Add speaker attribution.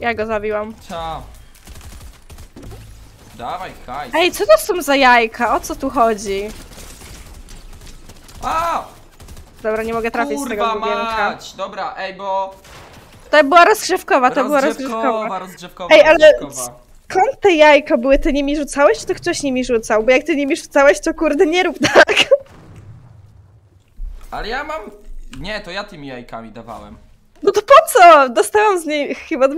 Speaker 1: Ja go zabiłam.
Speaker 2: Ta. Dawaj, hajs.
Speaker 1: Ej, co to są za jajka? O co tu chodzi?
Speaker 2: A!
Speaker 1: Dobra, nie mogę trafić z tego
Speaker 2: Kurwa mać! Dobra, ej, bo...
Speaker 1: To była rozgrzewkowa, to była
Speaker 2: rozgrzewkowa. rozgrzewkowa,
Speaker 1: Ej, ale-
Speaker 2: rozgrzewkowa.
Speaker 1: Skąd te jajka były? Ty nimi rzucałeś, czy to ktoś nimi rzucał? Bo jak ty nimi rzucałeś, to kurde nie rób tak.
Speaker 2: Ale ja mam... Nie, to ja tymi jajkami dawałem.
Speaker 1: No to po co? Dostałam z niej chyba dwa